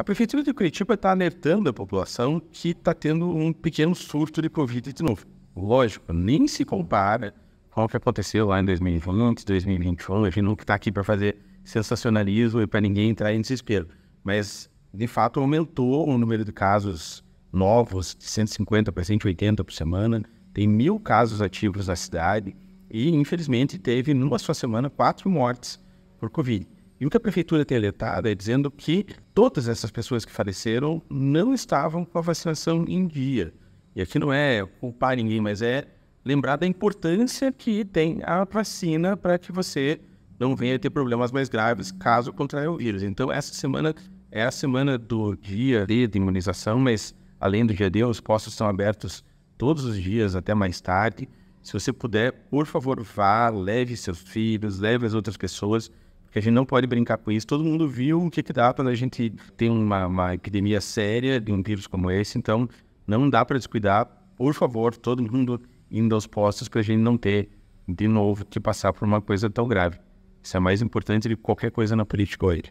A Prefeitura de Curitiba está alertando a população que está tendo um pequeno surto de Covid de novo. Lógico, nem se compara com o que aconteceu lá em 2020, 2021. A gente não está aqui para fazer sensacionalismo e para ninguém entrar em desespero. Mas, de fato, aumentou o número de casos novos, de 150 para 180 por semana. Tem mil casos ativos na cidade e, infelizmente, teve, numa só semana, quatro mortes por Covid. E o que a prefeitura tem alertado é dizendo que todas essas pessoas que faleceram não estavam com a vacinação em dia. E aqui não é culpar ninguém, mas é lembrar da importância que tem a vacina para que você não venha ter problemas mais graves caso contraia o vírus. Então, essa semana é a semana do dia de imunização, mas além do dia D, os postos estão abertos todos os dias até mais tarde. Se você puder, por favor, vá, leve seus filhos, leve as outras pessoas porque a gente não pode brincar com isso. Todo mundo viu o que, que dá quando a gente tem uma, uma epidemia séria de um vírus como esse, então não dá para descuidar. Por favor, todo mundo indo aos postos para a gente não ter de novo que passar por uma coisa tão grave. Isso é mais importante de qualquer coisa na política hoje.